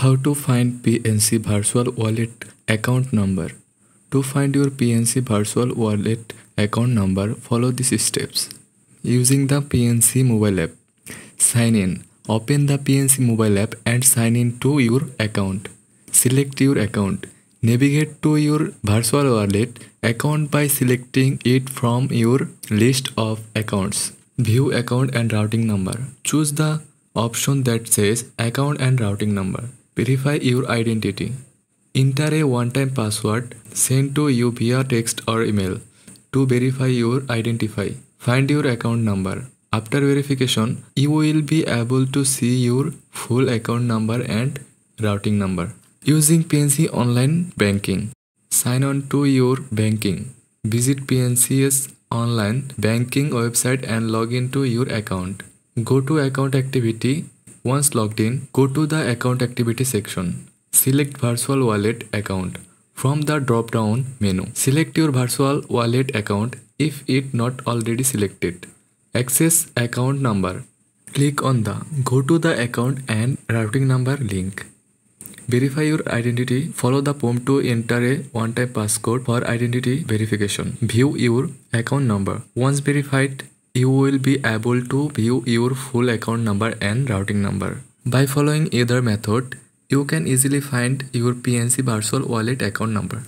How to find PNC Virtual Wallet account number. To find your PNC Virtual Wallet account number, follow these steps. Using the PNC mobile app, sign in. Open the PNC mobile app and sign in to your account. Select your account. Navigate to your virtual wallet account by selecting it from your list of accounts. View account and routing number. Choose the option that says account and routing number. Verify your identity. Enter a one-time password sent to you via text or email to verify your identity. Find your account number. After verification, you will be able to see your full account number and routing number. Using PNC Online Banking. Sign on to your banking. Visit PNC's online banking website and log into your account. Go to account activity once logged in, go to the account activity section. Select virtual wallet account. From the drop down menu, select your virtual wallet account if it not already selected. Access account number. Click on the go to the account and routing number link. Verify your identity. Follow the prompt to enter a one-time passcode for identity verification. View your account number. Once verified, you will be able to view your full account number and routing number. By following either method, you can easily find your PNC Virtual Wallet account number.